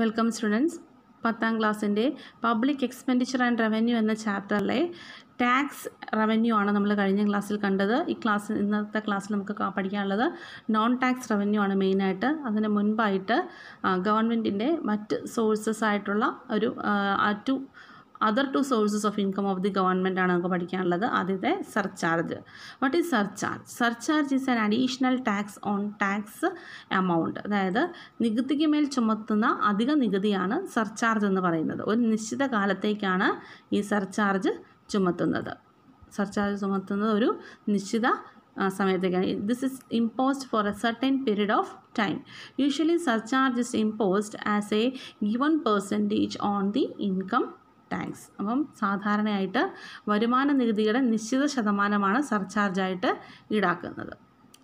Welcome students പത്താം ക്ലാസ്സിന്റെ public expenditure and revenue എന്ന ചാപ്റ്ററിലെ ടാക്സ് റവന്യൂ ആണ് നമ്മൾ കഴിഞ്ഞ ക്ലാസ്സിൽ കണ്ടത്. ഈ ക്ലാസ് ഇന്നത്തെ ക്ലാസ്സിൽ നമുക്ക് പഠിക്കാനുള്ളത് നോൺ ടാക്സ് റവന്യൂ ആണ് മെയിനായിട്ട് അതിന് മുൻപായിട്ട് ഗവൺമെന്റിന്റെ മറ്റ് സോഴ്സസ് ആയിട്ടുള്ള ഒരു two other two sources of income of the government ആണ് നമുക്ക് പഠിക്കാനുള്ളത്. ആദ്യത്തെ surcharge what is surcharge surcharge is an additional tax on tax amount അതായത് നികുതിക്ക് മേൽ ചുമത്തുന്ന അധിക നികുതിയാണ് സർചാർജ് എന്ന് പറയുന്നത്. ഒരു നിശ്ചിത കാലത്തേക്കാണ് ഈ സർചാർജ് ചുമത്തുന്നത്. സർചാർജ് ചുമത്തുന്നത് ഒരു നിശ്ചിത സമയത്തേക്കാണ്. This is imposed for a certain period of time usually surcharge is imposed as a given percentage on the income tax. അപ്പം സാധാരണയായിട്ട് വരുമാന നികുതിയുടെ നിശ്ചിത ശതമാനമാണ് സർചാർജായിട്ട് ഈടാക്കുന്നത്.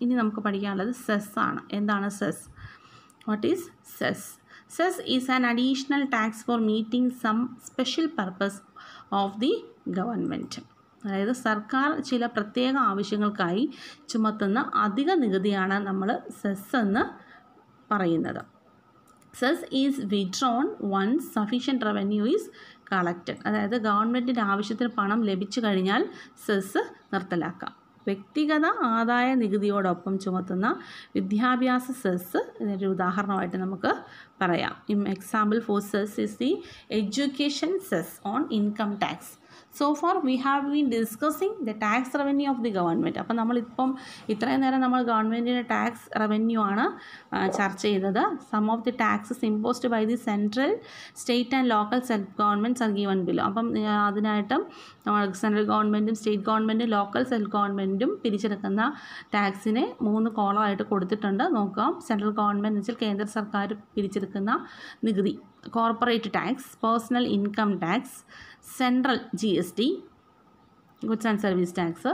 ഇനി നമുക്ക് പഠിക്കാനുള്ളത് സെസ് ആണ്. എന്താണ് cess? What is cess? Cess is an additional tax for meeting some special purpose of the government അതായത് സർക്കാർ ചില പ്രത്യേക ആവശ്യങ്ങൾക്കായി ചുമത്തുന്ന അധിക നികുതിയാണ് നമ്മൾ സെസ് എന്ന് പറയുന്നത്. Cess is withdrawn once sufficient revenue is collected. അതായത് ഗവൺമെന്റിന്റെ ആവശ്യത്തിന് പണം ലഭിച്ചു കഴിഞ്ഞാൽ സെസ് നിർത്തലാക്കാം. വ്യക്തിഗത ആദായ നികുതിയോടൊപ്പം ചുമത്തുന്ന വിദ്യാഭ്യാസ സെസ് ഇതിനൊരു ഉദാഹരണമായിട്ട് നമുക്ക് പറയാം. In example for cess is the education cess on income tax so far we have been discussing the tax revenue of the government അപ്പം നമ്മളിപ്പം ഇത്രയും നേരം നമ്മൾ ഗവൺമെന്റിന്റെ ടാക്സ് റവന്യൂ ആണ് ചർച്ച ചെയ്തത്. Some of the taxes imposed by the central state and local self governments are given below അപ്പം അതിനായിട്ട് നമ്മൾ സെൻട്രൽ ഗവൺമെന്റും സ്റ്റേറ്റ് ഗവൺമെന്റും ലോക്കൽ സെൽഫ് ഗവൺമെന്റും പിരിച്ചെടുക്കുന്ന ടാക്സിനെ മൂന്ന് കോളമായിട്ട് കൊടുത്തിട്ടുണ്ട്. നോക്കാം. സെൻട്രൽ ഗവൺമെന്റ് എന്ന് വെച്ചാൽ കേന്ദ്ര സർക്കാർ പിരിച്ചെടുക്കുന്ന നികുതി. Corporate tax personal income tax central G S T goods and service tax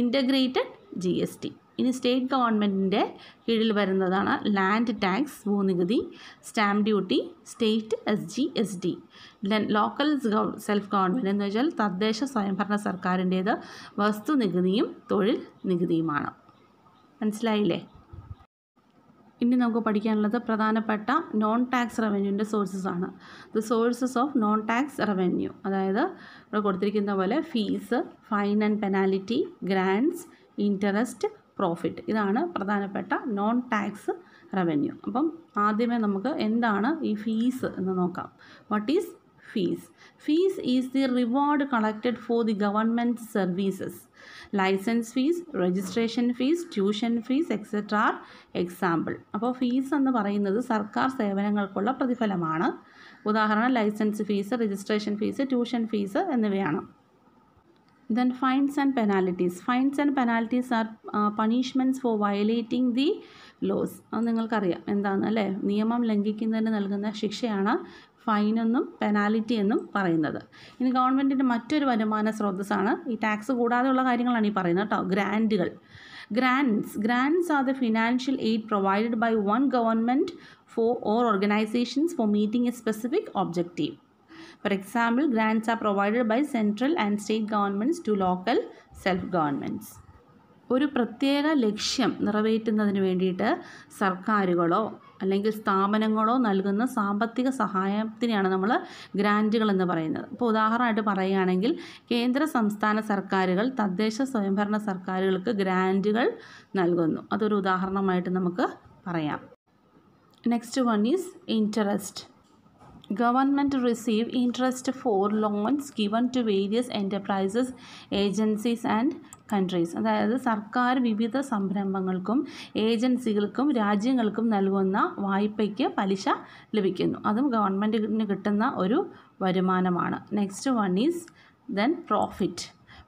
integrated G S T ഇനി സ്റ്റേറ്റ് ഗവൺമെന്റിന്റെ കീഴിൽ വരുന്നതാണ് ലാൻഡ് ടാക്സ് ഭൂനികുതി stamp duty state S G S D local self government എന്ന് വെച്ചാൽ തദ്ദേശ സ്വയംഭരണ സർക്കാരിന്റേത് വസ്തു നികുതിയും തൊഴിൽ നികുതിയുമാണ്. മനസ്സിലായില്ലേ? ഇനി നമുക്ക് പഠിക്കാനുള്ളത് പ്രധാനപ്പെട്ട നോൺ ടാക്സ് റവന്യൂവിന്റെ സോഴ്സസ് ആണ്. The sources of non tax revenue അതായത് ഇവിടെ കൊടുത്തിരിക്കുന്ന പോലെ fees fine and penalty grants interest profit ഇതാണ് പ്രധാനപ്പെട്ട നോൺ ടാക്സ് റവന്യൂ അപ്പം ആദ്യമേ നമുക്ക് എന്താണ് ഈ ഫീസ് എന്ന് നോക്കാം. What is fees fees is the reward collected for the government services licence fees registration fees tuition fees etcetera are example അപ്പോൾ ഫീസ് എന്ന് പറയുന്നത് സർക്കാർ സേവനങ്ങൾക്കുള്ള പ്രതിഫലമാണ്. ഉദാഹരണം licence fees registration fees tuition fees എന്നിവയാണ്. Then fines and penalties fines and penalties are punishments for violating the laws അത് നിങ്ങൾക്കറിയാം. എന്താണെന്ന് അല്ലേ? നിയമം ലംഘിക്കുന്നതിന് നൽകുന്ന ശിക്ഷയാണ് ഫൈൻ എന്നും പെനാലിറ്റി എന്നും പറയുന്നത്. ഇനി ഗവൺമെന്റിന്റെ മറ്റൊരു വരുമാന സ്രോതസ്സാണ് ഈ ടാക്സ് കൂടാതെയുള്ള കാര്യങ്ങളാണ് ഈ പറയുന്നത് കേട്ടോ. ഗ്രാൻഡുകൾ grants grants are the financial aid provided by one government for or organisations for meeting a specific objective for example, grants are provided by central and state governments to local self governments ഒരു പ്രത്യേക ലക്ഷ്യം നിറവേറ്റുന്നതിന് വേണ്ടിയിട്ട് സർക്കാരുകളോ അല്ലെങ്കിൽ സ്ഥാപനങ്ങളോ നൽകുന്ന സാമ്പത്തിക സഹായത്തിനെയാണ് നമ്മൾ ഗ്രാന്റുകൾ എന്ന് പറയുന്നത്. ഇപ്പോൾ ഉദാഹരണമായിട്ട് പറയുകയാണെങ്കിൽ കേന്ദ്ര സംസ്ഥാന സർക്കാരുകൾ തദ്ദേശ സ്വയംഭരണ സർക്കാരുകൾക്ക് ഗ്രാന്റുകൾ നൽകുന്നു. അതൊരു ഉദാഹരണമായിട്ട് നമുക്ക് പറയാം. Next one is interest Government receive interest for loans given to various enterprises, agencies and countries അതായത് സർക്കാർ വിവിധ സംരംഭങ്ങൾക്കും ഏജൻസികൾക്കും രാജ്യങ്ങൾക്കും നൽകുന്ന വായ്പയ്ക്ക് പലിശ ലഭിക്കുന്നു. അതും ഗവൺമെന്റിന് കിട്ടുന്ന ഒരു വരുമാനമാണ്. Next one is then profit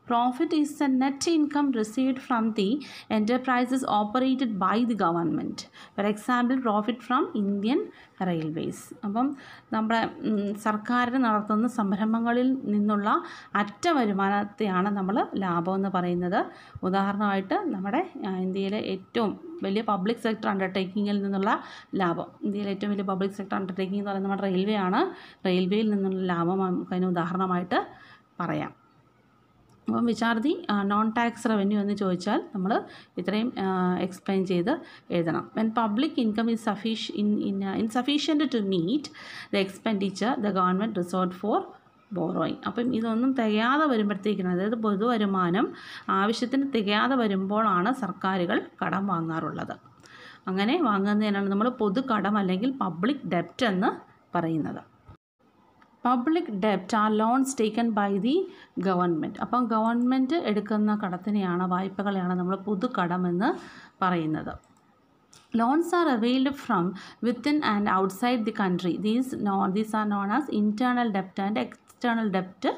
profit is a net income received from the enterprises operated by the government for example profit from Indian Railways അപ്പം നമ്മുടെ സർക്കാരിന് നടത്തുന്ന സംരംഭങ്ങളിൽ നിന്നുള്ള അറ്റ വരുമാനത്തെയാണ് നമ്മൾ ലാഭം എന്ന് പറയുന്നത്. ഉദാഹരണമായിട്ട് നമ്മുടെ ഇന്ത്യയിലെ ഏറ്റവും വലിയ പബ്ലിക് സെക്ടർ അണ്ടർടേക്കിങ്ങിൽ നിന്നുള്ള ലാഭം. ഇന്ത്യയിലെ ഏറ്റവും വലിയ പബ്ലിക് സെക്ടർ അണ്ടർടേക്കിംഗ് എന്ന് പറയുന്നത് നമ്മുടെ റെയിൽവേ ആണ്. റെയിൽവേയിൽ നിന്നുള്ള ലാഭം നമുക്ക് അതിന് ഉദാഹരണമായിട്ട് പറയാം. അപ്പം which are the non tax revenue എന്ന് ചോദിച്ചാൽ നമ്മൾ ഇത്രയും എക്സ്പ്ലെയിൻ ചെയ്ത് എഴുതണം. When public income is sufficient in in insufficient to meet the expenditure the government resort for borrowing അപ്പം ഇതൊന്നും തികയാതെ വരുമ്പോഴത്തേക്കാണ് അതായത് പൊതുവരുമാനം ആവശ്യത്തിന് തികയാതെ വരുമ്പോഴാണ് സർക്കാരുകൾ കടം വാങ്ങാറുള്ളത്. അങ്ങനെ വാങ്ങുന്നതിനാണ് നമ്മൾ പൊതു കടം അല്ലെങ്കിൽ പബ്ലിക് ഡെപ്റ്റ് എന്ന് പറയുന്നത്. Public ഡെപ്റ്റ് R loans taken by the government അപ്പം ഗവൺമെന്റ് എടുക്കുന്ന കടത്തിനെയാണ് വായ്പകളെയാണ് നമ്മൾ പുതുകടമെന്ന് പറയുന്നത്. Loans are availed from within and outside the country these know these are known as internal ഡെപ്റ്റ് and external ഡെപ്റ്റ്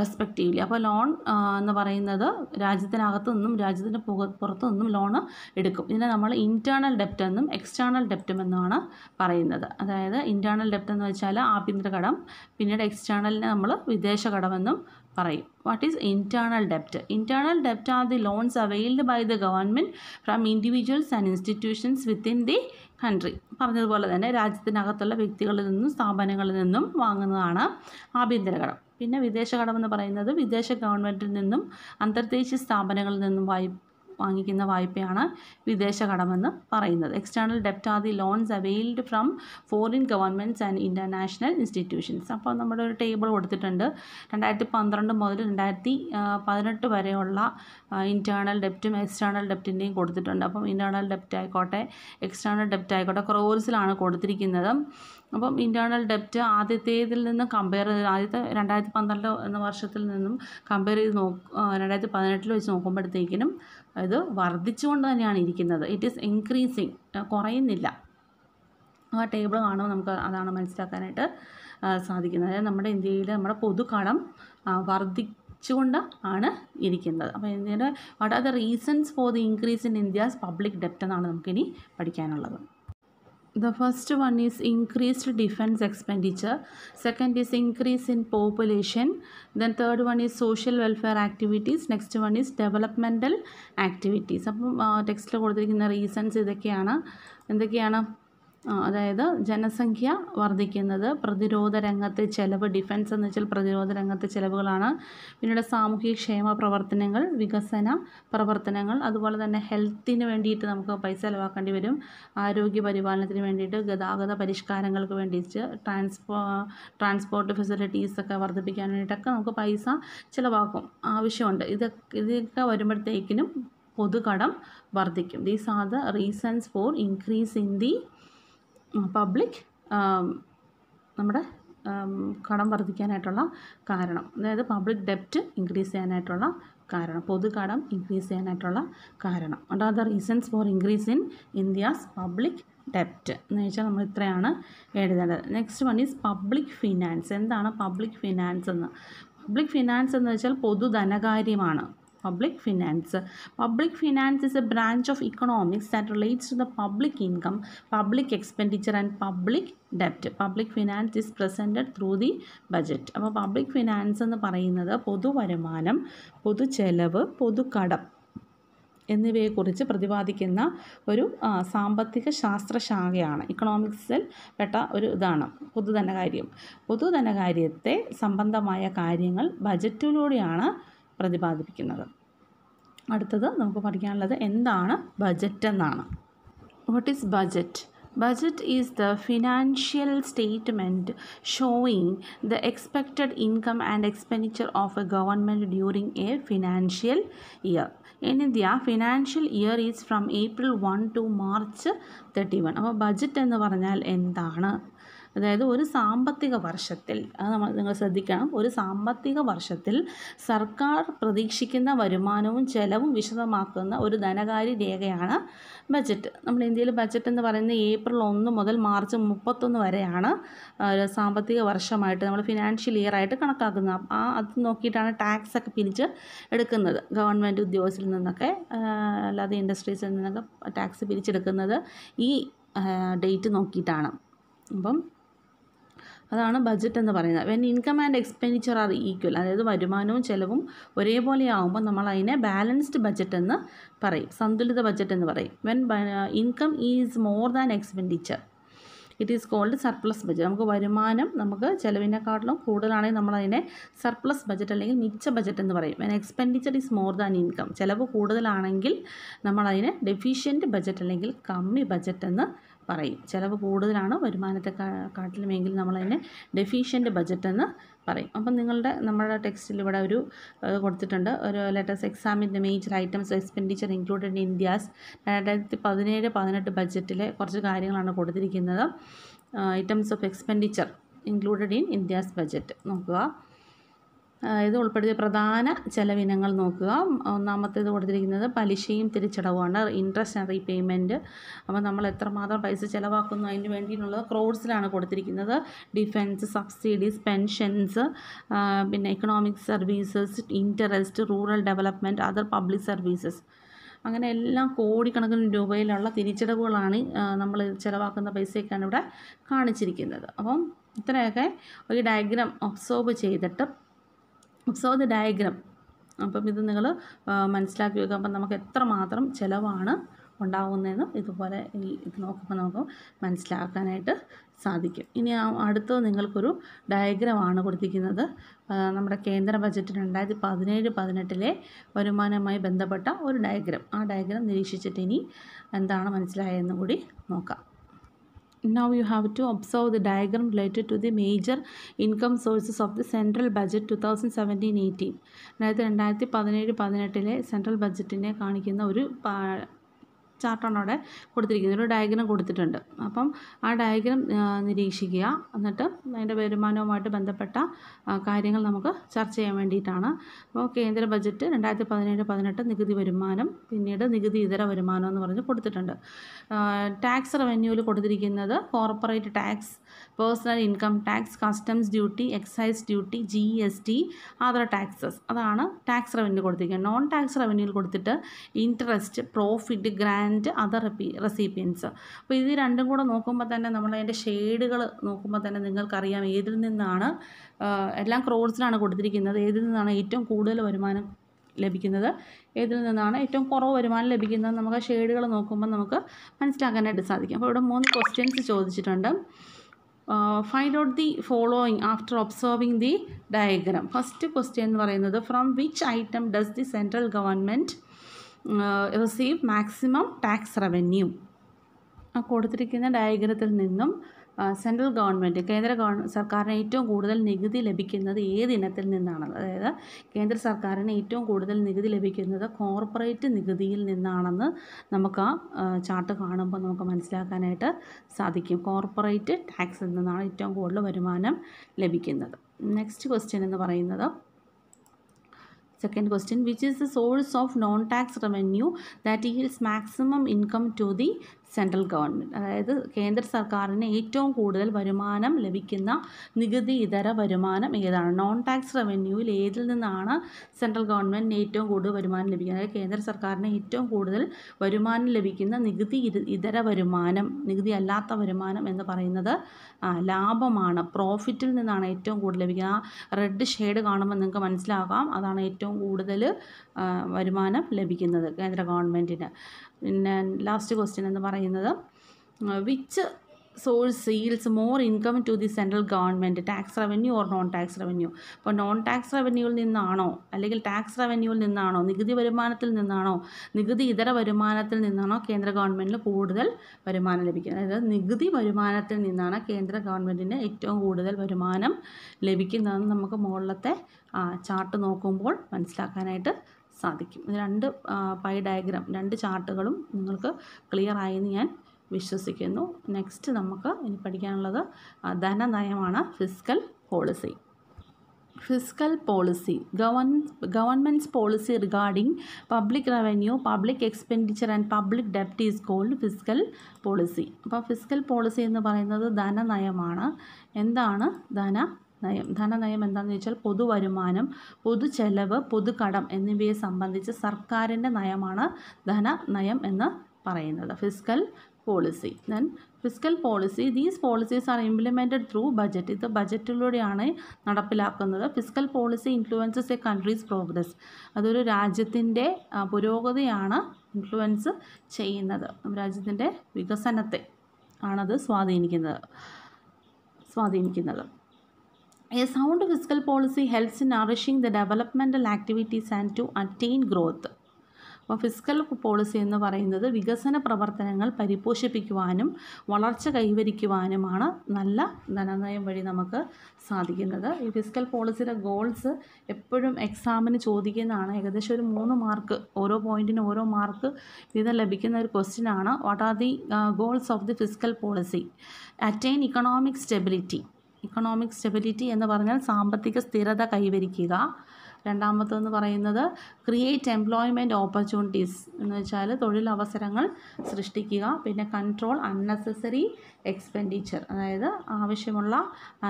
respectively അപ്പോൾ ലോൺ എന്ന് പറയുന്നത് രാജ്യത്തിനകത്തു നിന്നും രാജ്യത്തിന്റെ പുക പുറത്തു നിന്നും ലോണ് എടുക്കും. ഇതിനെ നമ്മൾ ഇന്റേർണൽ ഡെപ്റ്റ് എന്നും എക്സ്റ്റേണൽ ഡെപ്റ്റും എന്നാണ് പറയുന്നത്. അതായത് ഇന്റേർണൽ ഡെപ്റ്റ് എന്ന് വെച്ചാൽ ആഭ്യന്തര കടം പിന്നീട് എക്സ്റ്റേണലിനെ നമ്മൾ വിദേശ കടമെന്നും പറയും. What is internal ഡെപ്റ്റ് internal ഡെപ്റ്റ് are the loans availed by the government from individuals and institutions within the country പറഞ്ഞതുപോലെ തന്നെ രാജ്യത്തിനകത്തുള്ള വ്യക്തികളിൽ നിന്നും സ്ഥാപനങ്ങളിൽ നിന്നും വാങ്ങുന്നതാണ് ആഭ്യന്തര കടം. പിന്നെ വിദേശ കടമെന്ന് പറയുന്നത് വിദേശ ഗവൺമെന്റിൽ നിന്നും അന്തർദേശീയ സ്ഥാപനങ്ങളിൽ നിന്നും വായ്പ വാങ്ങിക്കുന്ന വായ്പയാണ് വിദേശ കടമെന്ന് പറയുന്നത്. External ഡെപ്റ്റ് are the loans availed from foreign governments and international institutions അപ്പോൾ നമ്മുടെ ഒരു ടേബിൾ കൊടുത്തിട്ടുണ്ട്. രണ്ടായിരത്തി പന്ത്രണ്ട് മുതൽ രണ്ടായിരത്തി പതിനെട്ട് വരെയുള്ള ഇന്റേർണൽ ഡെപ്റ്റും എക്സ്റ്റേണൽ ഡെപ്റ്റിന്റെയും കൊടുത്തിട്ടുണ്ട്. അപ്പം ഇന്റേർണൽ ഡെപ്റ്റ് ആയിക്കോട്ടെ എക്സ്റ്റേണൽ ഡെപ്റ്റ് ആയിക്കോട്ടെ ക്രോർസിലാണ് കൊടുത്തിരിക്കുന്നത്. അപ്പം ഇന്റേർണൽ ഡെപ്റ്റ് ആദ്യത്തേതിൽ നിന്ന് കമ്പയർ ചെയ്ത് ആദ്യത്തെ രണ്ടായിരത്തി പന്ത്രണ്ട് എന്ന വർഷത്തിൽ നിന്നും കമ്പയർ ചെയ്ത് നോ രണ്ടായിരത്തി പതിനെട്ടിൽ വെച്ച് നോക്കുമ്പോഴത്തേക്കിനും ഇത് വർദ്ധിച്ചുകൊണ്ട് തന്നെയാണ് ഇരിക്കുന്നത്. ഇറ്റ് ഈസ് ഇൻക്രീസിങ് കുറയുന്നില്ല. ആ ടേബിൾ കാണുമ്പോൾ നമുക്ക് അതാണ് മനസ്സിലാക്കാനായിട്ട് സാധിക്കുന്നത്. അതായത് നമ്മുടെ ഇന്ത്യയിൽ നമ്മുടെ പൊതുകടം വർദ്ധി ച്ചുകൊണ്ട് ആണ് ഇരിക്കുന്നത്. അപ്പോൾ ഇന്ത്യയുടെ what are the reasons for the increase in India's public ഡെപ്റ്റ് എന്നാണ് നമുക്കിനി പഠിക്കാനുള്ളത്. The first one is increased defense expenditure. Second is increase in population. Then third one is social welfare activities. Next one is developmental activities. അപ്പം ടെക്സ്റ്റിൽ കൊടുത്തിരിക്കുന്ന reasons ഇതൊക്കെയാണ് എന്തൊക്കെയാണ് അതായത് ജനസംഖ്യ വർദ്ധിക്കുന്നത് പ്രതിരോധ രംഗത്തെ ചെലവ് ഡിഫൻസ് എന്ന് വെച്ചാൽ പ്രതിരോധ രംഗത്തെ ചിലവുകളാണ്. പിന്നീട് സാമൂഹിക ക്ഷേമ പ്രവർത്തനങ്ങൾ വികസന പ്രവർത്തനങ്ങൾ അതുപോലെ തന്നെ ഹെൽത്തിന് വേണ്ടിയിട്ട് നമുക്ക് പൈസ ചിലവാക്കേണ്ടി വരും. ആരോഗ്യ പരിപാലനത്തിന് വേണ്ടിയിട്ട് ഗതാഗത പരിഷ്കാരങ്ങൾക്ക് വേണ്ടിയിട്ട് ട്രാൻസ്പോ ട്രാൻസ്പോർട്ട് ഫെസിലിറ്റീസൊക്കെ വർദ്ധിപ്പിക്കാൻ വേണ്ടിയിട്ടൊക്കെ നമുക്ക് പൈസ ചിലവാക്കും ആവശ്യമുണ്ട്. ഇതൊക്കെ ഇതൊക്കെ വരുമ്പോഴത്തേക്കിനും പൊതുകടം വർദ്ധിക്കും. These are the reasons for increase in the public നമ്മുടെ കടം വർദ്ധിക്കാനായിട്ടുള്ള കാരണം. അതായത് പബ്ലിക് ഡെപ്റ്റ് ഇൻക്രീസ് ചെയ്യാനായിട്ടുള്ള കാരണം. പൊതുകടം ഇൻക്രീസ് ചെയ്യാനായിട്ടുള്ള കാരണം. And the reasons for increase in India's public ഡെപ്റ്റ് എന്ന് വെച്ചാൽ നമ്മൾ ഇത്രയാണ് എഴുതേണ്ടത്. Next one is public finance എന്താണ് പബ്ലിക് ഫിനാൻസ് എന്ന്? പബ്ലിക് ഫിനാൻസ് എന്ന് വെച്ചാൽ പൊതു ധനകാര്യമാണ് public finance. Public finance is a branch of economics that relates to the public income, public expenditure and public debt. Public finance is presented through the budget. അപ്പോൾ public finance എന്ന് പറയുന്നത് പൊതുവരുമാനം പൊതു ചെലവ് പൊതുകടം എന്നിവയെക്കുറിച്ച് പ്രതിപാദിക്കുന്ന ഒരു സാമ്പത്തിക ശാസ്ത്രശാഖയാണ് ഇക്കണോമിക്സിൽ പെട്ട ഒരു ഇതാണ് പൊതുധനകാര്യം പൊതുധനകാര്യത്തെ സംബന്ധമായ കാര്യങ്ങൾ ബജറ്റിലൂടെയാണ് പ്രതിപാദിപ്പിക്കുന്നത്. അടുത്തത് നമുക്ക് പഠിക്കാനുള്ളത് എന്താണ് ബജറ്റ് എന്നാണ്. What is budget is the financial statement showing the expected income and expenditure of a government during a financial year in India financial year is from April one to March thirty one അപ്പോൾ budget എന്ന് പറഞ്ഞാൽ എന്താണ്? അതായത് ഒരു സാമ്പത്തിക വർഷത്തിൽ അത് നമ്മൾ നിങ്ങൾ ശ്രദ്ധിക്കണം ഒരു സാമ്പത്തിക വർഷത്തിൽ സർക്കാർ പ്രതീക്ഷിക്കുന്ന വരുമാനവും ചെലവും വിശദമാക്കുന്ന ഒരു ധനകാര്യ രേഖയാണ് ബജറ്റ്. നമ്മൾ ഇന്ത്യയിൽ ബജറ്റ് എന്ന് പറയുന്നത് ഏപ്രിൽ ഒന്ന് മുതൽ മാർച്ച് മുപ്പത്തൊന്ന് വരെയാണ് സാമ്പത്തിക വർഷമായിട്ട് നമ്മൾ ഫിനാൻഷ്യൽ ഇയർ ആയിട്ട് കണക്കാക്കുന്നത്. ആ അത് നോക്കിയിട്ടാണ് ടാക്സ് ഒക്കെ പിരിച്ച് എടുക്കുന്നത്. ഗവൺമെന്റ് ഉദ്യോഗസ്ഥരിൽ നിന്നൊക്കെ അല്ലാതെ ഇൻഡസ്ട്രീസിൽ നിന്നൊക്കെ ടാക്സ് പിരിച്ചെടുക്കുന്നത് ഈ ഡേറ്റ് നോക്കിയിട്ടാണ്. അപ്പം അതാണ് ബഡ്ജറ്റ് എന്ന് പറയുന്നത്. When income and expenditure are equal അതായത് വരുമാനവും ചെലവും ഒരേപോലെ ആകുമ്പോൾ നമ്മൾ അതിനെ ബാലൻസ്ഡ് ബഡ്ജറ്റ് എന്ന് പറയും. സന്തുലിത ബഡ്ജറ്റ് എന്ന് പറയും. When income is more than expenditure it is called surplus budget നമുക്ക് വരുമാനം നമുക്ക് ചിലവിനെക്കാട്ടിലും കൂടുതലാണെങ്കിൽ നമ്മളതിനെ സർപ്ലസ് ബഡ്ജറ്റ് അല്ലെങ്കിൽ മിച്ച ബഡ്ജറ്റ് എന്ന് പറയും. An expenditure is more than income ചിലവ് കൂടുതലാണെങ്കിൽ നമ്മളതിനെ ഡെഫിഷ്യന്റ് ബഡ്ജറ്റ് അല്ലെങ്കിൽ കമ്മി ബഡ്ജറ്റ് എന്ന് പറയും. ചിലവ് കൂടുതലാണ് വരുമാനത്തെ കാട്ടിലുമെങ്കിൽ നമ്മളതിനെ ഡെഫീഷ്യന്റ് ബഡ്ജറ്റ് എന്ന് പറയും. അപ്പം നിങ്ങളുടെ നമ്മുടെ ടെക്സ്റ്റിൽ ഇവിടെ ഒരു കൊടുത്തിട്ടുണ്ട്. ഒരു let's examine the major items expenditure included in India's രണ്ടായിരത്തി പതിനേഴ് പതിനെട്ട് ബഡ്ജറ്റിലെ കുറച്ച് കാര്യങ്ങളാണ് കൊടുത്തിരിക്കുന്നത്. Items of expenditure included in India's budget നോക്കുക. ഇത് ഉൾപ്പെടുത്തിയ പ്രധാന ചെലവിനങ്ങൾ നോക്കുക. ഒന്നാമത്തേത് കൊടുത്തിരിക്കുന്നത് പലിശയും തിരിച്ചടവുമാണ്. ഇൻട്രസ്റ്റ് ആൻഡ് റീപേയ്മെന്റ് അപ്പോൾ നമ്മൾ എത്രമാത്രം പൈസ ചിലവാക്കുന്നു അതിന് വേണ്ടിയിട്ടുള്ളത് ക്രോഡ്സിലാണ് കൊടുത്തിരിക്കുന്നത്. ഡിഫൻസ് സബ്സിഡീസ് പെൻഷൻസ് പിന്നെ economic services interest rural development other public services അങ്ങനെ എല്ലാം കോടിക്കണക്കിന് രൂപയിലുള്ള തിരിച്ചടവുകളാണ് നമ്മൾ ചിലവാക്കുന്ന പൈസയൊക്കെയാണ് ഇവിടെ കാണിച്ചിരിക്കുന്നത്. അപ്പം ഇത്രയൊക്കെ ഒരു ഡയഗ്രാം ഒബ്സർവ് ചെയ്തിട്ട് ഒബ്സർവ് ദ ഡയഗ്രാം അപ്പം ഇത് നിങ്ങൾ മനസ്സിലാക്കി വെക്കുക. അപ്പം നമുക്ക് എത്രമാത്രം ചിലവാണ് ഉണ്ടാകുന്നതെന്ന് ഇതുപോലെ ഇത് നോക്കുമ്പോൾ നമുക്ക് മനസ്സിലാക്കാനായിട്ട് സാധിക്കും. ഇനി അടുത്ത് നിങ്ങൾക്കൊരു ഡയഗ്രമാണ് കൊടുത്തിരിക്കുന്നത്. നമ്മുടെ കേന്ദ്ര ബജറ്റ് രണ്ടായിരത്തി പതിനേഴ് പതിനെട്ടിലെ വരുമാനവുമായി ബന്ധപ്പെട്ട ഒരു ഡയഗ്രം ആ ഡയഗ്രം നിരീക്ഷിച്ചിട്ട് ഇനി എന്താണ് മനസ്സിലായതെന്നും കൂടി നോക്കാം. Now you have to observe the diagram related to the major income sources of the central budget 2017-18. അതായത് രണ്ടായിരത്തി പതിനേഴ് പതിനെട്ടിലെ സെൻട്രൽ ബഡ്ജറ്റിനെ കാണിക്കുന്ന ഒരു ചാർട്ടാണ് അവിടെ കൊടുത്തിരിക്കുന്നത്. ഒരു ഡയഗ്രം കൊടുത്തിട്ടുണ്ട്. അപ്പം ആ ഡയഗ്രം നിരീക്ഷിക്കുക. എന്നിട്ട് അതിന്റെ വരുമാനവുമായിട്ട് ബന്ധപ്പെട്ട കാര്യങ്ങൾ നമുക്ക് ചർച്ച ചെയ്യാൻ വേണ്ടിയിട്ടാണ്. അപ്പോൾ കേന്ദ്ര ബജറ്റ് രണ്ടായിരത്തി പതിനേഴ് പതിനെട്ട് നികുതി വരുമാനം പിന്നീട് നികുതി ഇതര വരുമാനം എന്ന് പറഞ്ഞ് കൊടുത്തിട്ടുണ്ട്. ടാക്സ് റവന്യൂവിൽ കൊടുത്തിരിക്കുന്നത് corporate tax personal income tax customs duty excise duty G S T other taxes അതാണ് ടാക്സ് റവന്യൂ കൊടുത്തിരിക്കുന്നത്. നോൺ ടാക്സ് റവന്യൂവിൽ കൊടുത്തിട്ട് interest profit grant other recipients അപ്പോൾ ഇത് രണ്ടും കൂടെ നോക്കുമ്പോൾ തന്നെ നമ്മൾ അതിന്റെ ഷെയ്ഡുകൾ നോക്കുമ്പോൾ തന്നെ നിങ്ങൾക്കറിയാം ഏതിൽ നിന്നാണ് എല്ലാം ക്രോഡ്സിലാണ് കൊടുത്തിരിക്കുന്നത്. ഏതിൽ നിന്നാണ് ഏറ്റവും കൂടുതൽ വരുമാനം ലഭിക്കുന്നത്? ഏതിൽ നിന്നാണ് ഏറ്റവും കുറവ് വരുമാനം ലഭിക്കുന്നത്? നമുക്ക് ഷെയ്ഡുകൾ നോക്കുമ്പോൾ നമുക്ക് മനസ്സിലാക്കാനായിട്ട് സാധിക്കും. അപ്പോൾ ഇവിടെ മൂന്ന് ക്വസ്റ്റ്യൻസ് ചോദിച്ചിട്ടുണ്ട്. Find out the following after observing the diagram first question എന്ന് പറയുന്നത് from which item does the central government receive maximum tax revenue കൊടുത്തിരിക്കുന്ന ഡയഗ്രത്തിൽ നിന്നും സെൻട്രൽ ഗവൺമെന്റ് കേന്ദ്ര ഗവൺ സർക്കാരിന് ഏറ്റവും കൂടുതൽ നികുതി ലഭിക്കുന്നത് ഏത് ഇനത്തിൽ നിന്നാണ്? അതായത് കേന്ദ്ര സർക്കാരിന് ഏറ്റവും കൂടുതൽ നികുതി ലഭിക്കുന്നത് കോർപ്പറേറ്റ് നികുതിയിൽ നിന്നാണെന്ന് നമുക്ക് ആ, ചാർട്ട് കാണുമ്പോൾ നമുക്ക് മനസ്സിലാക്കാനായിട്ട് സാധിക്കും. കോർപ്പറേറ്റ് ടാക്സിൽ നിന്നാണ് ഏറ്റവും കൂടുതൽ വരുമാനം ലഭിക്കുന്നത്. നെക്സ്റ്റ് ക്വസ്റ്റ്യൻ എന്ന് പറയുന്നത് Second question, which is the source of non-tax revenue that yields maximum income to the central government അതായത് കേന്ദ്ര സർക്കാരിന് ഏറ്റവും കൂടുതൽ വരുമാനം ലഭിക്കുന്ന നികുതി ഇതര വരുമാനം ഏതാണ്? നോൺ ടാക്സ് റവന്യൂവിൽ ഏതിൽ നിന്നാണ് സെൻട്രൽ ഗവൺമെന്റിന് ഏറ്റവും കൂടുതൽ വരുമാനം ലഭിക്കുന്നത്? അതായത് കേന്ദ്ര സർക്കാരിന് ഏറ്റവും കൂടുതൽ വരുമാനം ലഭിക്കുന്ന നികുതി ഇതര വരുമാനം നികുതി അല്ലാത്ത വരുമാനം എന്ന് പറയുന്നത് ലാഭമാണ്. പ്രോഫിറ്റിൽ നിന്നാണ് ഏറ്റവും കൂടുതൽ ലഭിക്കുന്നത്. ആ റെഡ് ഷെയ്ഡ് കാണുമ്പോൾ നിങ്ങൾക്ക് മനസ്സിലാകാം. അതാണ് ഏറ്റവും കൂടുതൽ വരുമാനം ലഭിക്കുന്നത് കേന്ദ്ര ഗവൺമെന്റിന്. പിന്നെ ലാസ്റ്റ് ക്വസ്റ്റ്യൻ എന്ന് പറയുന്നത് which source yields more income to the central government tax revenue or non tax revenue അപ്പോൾ നോൺ ടാക്സ് റവന്യൂവിൽ നിന്നാണോ അല്ലെങ്കിൽ ടാക്സ് റവന്യൂവിൽ നിന്നാണോ നികുതി വരുമാനത്തിൽ നിന്നാണോ നികുതി ഇതര വരുമാനത്തിൽ നിന്നാണോ കേന്ദ്ര ഗവൺമെന്റിന് കൂടുതൽ വരുമാനം ലഭിക്കുന്നത്? അതായത് നികുതി വരുമാനത്തിൽ നിന്നാണ് കേന്ദ്ര ഗവൺമെന്റിന് ഏറ്റവും കൂടുതൽ വരുമാനം ലഭിക്കുന്നതെന്ന് നമുക്ക് മുകളിലത്തെ ചാർട്ട് നോക്കുമ്പോൾ മനസ്സിലാക്കാനായിട്ട് സാധിക്കും. ഇത് രണ്ട് പൈ ഡയഗ്രാം രണ്ട് ചാർട്ടുകളും നിങ്ങൾക്ക് ക്ലിയർ ആയെന്ന് ഞാൻ വിശ്വസിക്കുന്നു. നെക്സ്റ്റ് നമുക്ക് ഇനി പഠിക്കാനുള്ളത് ധനനയമാണ് fiscal policy fiscal policy govern governments policy regarding public revenue public expenditure and public ഡെപ്റ്റ് is called fiscal policy അപ്പോൾ ഫിസിക്കൽ പോളിസി എന്ന് പറയുന്നത് ധനനയമാണ്. എന്താണ്? ധന നയം ധനനയം എന്താണെന്ന് ചോദിച്ചാൽ പൊതുവരുമാനം പൊതുചെലവ് പൊതുകടം എന്നിവയെ സംബന്ധിച്ച് സർക്കാരിന്റെ നയമാണ് ധനനയം എന്ന് പറയുന്നത്. Fiscal policy then fiscal policy these policies are implemented through budget ഇത് ബജറ്റിലൂടെയാണ് നടപ്പിലാക്കുന്നത്. Fiscal policy influences a country's progress അതൊരു രാജ്യത്തിന്റെ പുരോഗതിയാണ് ഇൻഫ്ലുവൻസ് ചെയ്യുന്നത്. രാജ്യത്തിന്റെ വികസനത്തെ ആണത് സ്വാധീനിക്കുന്നത് സ്വാധീനിക്കുന്നത്. A sound fiscal policy helps in nourishing the developmental activities and to attain growth അപ്പോൾ ഫിസിക്കൽ പോളിസി എന്ന് പറയുന്നത് വികസന പ്രവർത്തനങ്ങൾ പരിപോഷിപ്പിക്കുവാനും വളർച്ച കൈവരിക്കുവാനുമാണ് നല്ല ധനനയം വഴി നമുക്ക് സാധിക്കുന്നത്. ഈ ഫിസിക്കൽ പോളിസിയുടെ ഗോൾസ് എപ്പോഴും എക്സാമിന് ചോദിക്കുന്നതാണ്. ഏകദേശം ഒരു മൂന്ന് മാർക്ക് ഓരോ പോയിന്റിന് ഓരോ മാർക്ക് വീതം ലഭിക്കുന്ന ഒരു ക്വസ്റ്റ്യൻ ആണ്. What are the goals of the fiscal policy attain economic stability economic stability എന്ന് പറഞ്ഞാൽ സാമ്പത്തിക സ്ഥിരത കൈവരിക്കുക. രണ്ടാമത്തെന്ന് പറയുന്നത് ക്രിയേറ്റ് എംപ്ലോയ്മെന്റ് ഓപ്പർച്യൂണിറ്റീസ് എന്ന് വെച്ചാൽ തൊഴിലവസരങ്ങൾ സൃഷ്ടിക്കുക. പിന്നെ കൺട്രോൾ അൺനെസസറി എക്സ്പെൻഡിച്ചർ അതായത് ആവശ്യമുള്ള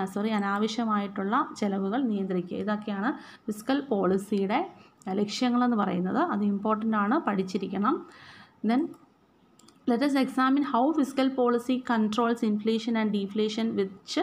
സോറി അനാവശ്യമായിട്ടുള്ള ചിലവുകൾ നിയന്ത്രിക്കുക. ഇതൊക്കെയാണ് ഫിസിക്കൽ പോളിസിയുടെ ലക്ഷ്യങ്ങളെന്ന് പറയുന്നത്. അത് ഇമ്പോർട്ടന്റ് ആണ്. പഠിച്ചിരിക്കണം. Then let us examine how fiscal policy controls inflation and deflation which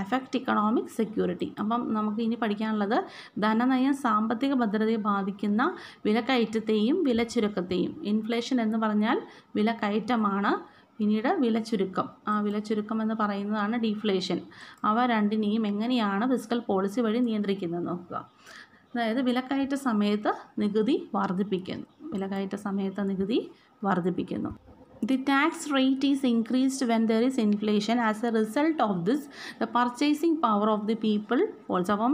affect economic security. അപ്പം നമുക്ക് ഇനി പഠിക്കാനുള്ളത് ധനനയം സാമ്പത്തിക ഭദ്രതയെ ബാധിക്കുന്ന വിലക്കയറ്റത്തെയും വിലച്ചുരുക്കത്തെയും. ഇൻഫ്ലേഷൻ എന്ന് പറഞ്ഞാൽ വിലക്കയറ്റമാണ്. പിന്നീട് വിലച്ചുരുക്കം. ആ വിലച്ചുരുക്കം എന്ന് പറയുന്നതാണ് ഡീഫ്ലേഷൻ അവ രണ്ടിനെയും എങ്ങനെയാണ് ഫിസിക്കൽ പോളിസി വഴി നിയന്ത്രിക്കുന്നത് നോക്കുക. അതായത് വിലക്കയറ്റ സമയത്ത് നികുതി വർദ്ധിപ്പിക്കുന്നു. വിലക്കയറ്റ സമയത്ത് നികുതി വർദ്ധിപ്പിക്കുന്നു. The tax rate is increased when there is inflation. As a result of this, the purchasing power of the people falls. അപ്പം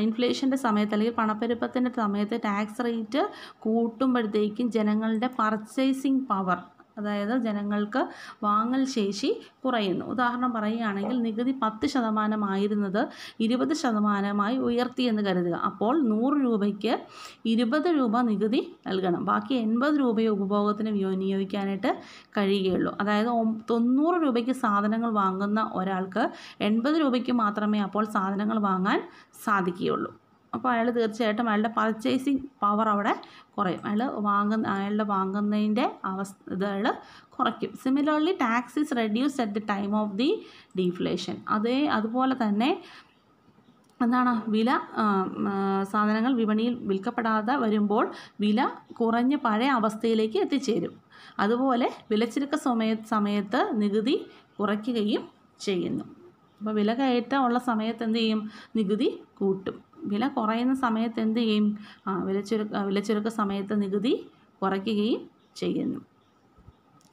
ഇൻഫ്ലേഷന്റെ സമയത്ത് അല്ലെങ്കിൽ പണപ്പെരുപ്പത്തിന്റെ സമയത്ത് ടാക്സ് റേറ്റ് കൂട്ടുമ്പോഴത്തേക്കും ജനങ്ങളുടെ പർച്ചേസിങ് പവർ അതായത് ജനങ്ങൾക്ക് വാങ്ങൽ ശേഷി കുറയുന്നു. ഉദാഹരണം പറയുകയാണെങ്കിൽ നികുതി പത്ത് ശതമാനമായിരുന്നത് ഇരുപത് ശതമാനമായി ഉയർത്തി എന്ന് കരുതുക. അപ്പോൾ നൂറ് രൂപയ്ക്ക് ഇരുപത് രൂപ നികുതി നൽകണം. ബാക്കി എൺപത് രൂപയെ ഉപഭോഗത്തിന് വിനിയോഗിക്കാനായിട്ട് കഴിയുകയുള്ളൂ. അതായത് തൊണ്ണൂറ് രൂപയ്ക്ക് സാധനങ്ങൾ വാങ്ങുന്ന ഒരാൾക്ക് എൺപത് രൂപയ്ക്ക് മാത്രമേ അപ്പോൾ സാധനങ്ങൾ വാങ്ങാൻ സാധിക്കുകയുള്ളൂ. അപ്പോൾ അയാൾ തീർച്ചയായിട്ടും അയാളുടെ പർച്ചേസിങ് പവർ അവിടെ കുറയും. അയാൾ വാങ്ങുന്ന അയാളുടെ വാങ്ങുന്നതിന്റെ അവസ്ഥ ഇത് കുറയ്ക്കും. Similarly tax is reduce at the time of the deflation അതേ അതുപോലെ തന്നെ എന്താണ്? വില സാധനങ്ങൾ വിപണിയിൽ വിൽക്കപ്പെടാതെ വരുമ്പോൾ വില കുറഞ്ഞ പഴയ അവസ്ഥയിലേക്ക് എത്തിച്ചേരും. അതുപോലെ വിലച്ചുരുക്ക സമയ സമയത്ത് നികുതി കുറയ്ക്കുകയും ചെയ്യുന്നു. അപ്പോൾ വില കയറ്റം ഉള്ള സമയത്ത് എന്ത് ചെയ്യും? നികുതി കൂട്ടും. വില കുറയുന്ന സമയത്ത് എന്ത് ചെയ്യും? ആ വിലച്ചുരുക്ക വിലച്ചുരുക്ക സമയത്ത് നികുതി കുറയ്ക്കുകയും ചെയ്യുന്നു.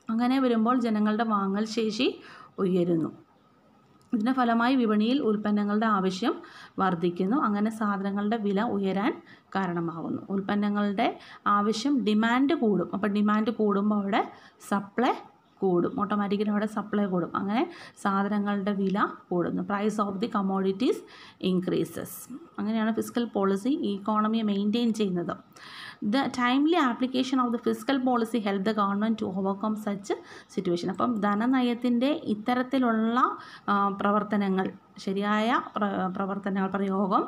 അങ്ങനെ വരുമ്പോൾ ജനങ്ങളുടെ വാങ്ങൽ ശേഷി ഉയരുന്നു. ഇതിന്റെ ഫലമായി വിപണിയിൽ ഉൽപ്പന്നങ്ങളുടെ ആവശ്യം വർദ്ധിക്കുന്നു. അങ്ങനെ സാധനങ്ങളുടെ വില ഉയരാൻ കാരണമാകുന്നു ഉൽപ്പന്നങ്ങളുടെ ആവശ്യം ഡിമാൻഡ് കൂടും. അപ്പോൾ ഡിമാൻഡ് കൂടുമ്പോൾ അവിടെ സപ്ലൈ കൂടും. ഓട്ടോമാറ്റിക്കലി അവിടെ സപ്ലൈ കൂടും. അങ്ങനെ സാധനങ്ങളുടെ വില കൂടുന്നു. Price of the commodities increases അങ്ങനെയാണ് ഫിസിക്കൽ പോളിസി ഇക്കോണമിയെ മെയിന്റെയിൻ ചെയ്യുന്നത്. The timely application of the fiscal policy help the government to overcome such situation അപ്പം ധനനയത്തിന്റെ ഇത്തരത്തിലുള്ള പ്രവർത്തനങ്ങൾ ശരിയായ പ്ര പ്രവർത്തനങ്ങൾ പ്രയോഗം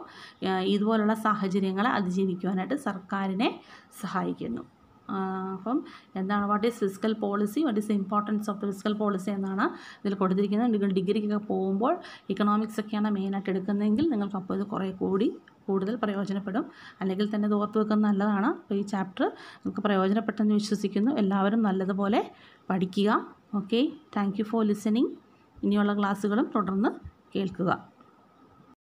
ഇതുപോലുള്ള സാഹചര്യങ്ങളെ അതിജീവിക്കുവാനായിട്ട് സർക്കാരിനെ സഹായിക്കുന്നു. അപ്പം എന്താണ് what is fiscal policy what is importance of the fiscal policy എന്നാണ് ഇതിൽ കൊടുത്തിരിക്കുന്നത്. നിങ്ങൾ ഡിഗ്രിക്കൊക്കെ പോകുമ്പോൾ ഇക്കണോമിക്സ് ഒക്കെയാണ് മെയിനായിട്ട് എടുക്കുന്നതെങ്കിൽ നിങ്ങൾക്ക് അപ്പോൾ ഇത് കുറേ കൂടി കൂടുതൽ പ്രയോജനപ്പെടും. അല്ലെങ്കിൽ തന്നെ ഇത് ഓർത്ത് വെക്കുന്നത് നല്ലതാണ്. അപ്പോൾ ഈ ചാപ്റ്റർ നിങ്ങൾക്ക് പ്രയോജനപ്പെട്ടെന്ന് വിശ്വസിക്കുന്നു. എല്ലാവരും നല്ലതുപോലെ പഠിക്കുക. Okay thank you for listening ഇനിയുള്ള ക്ലാസ്സുകളും തുടർന്ന് കേൾക്കുക.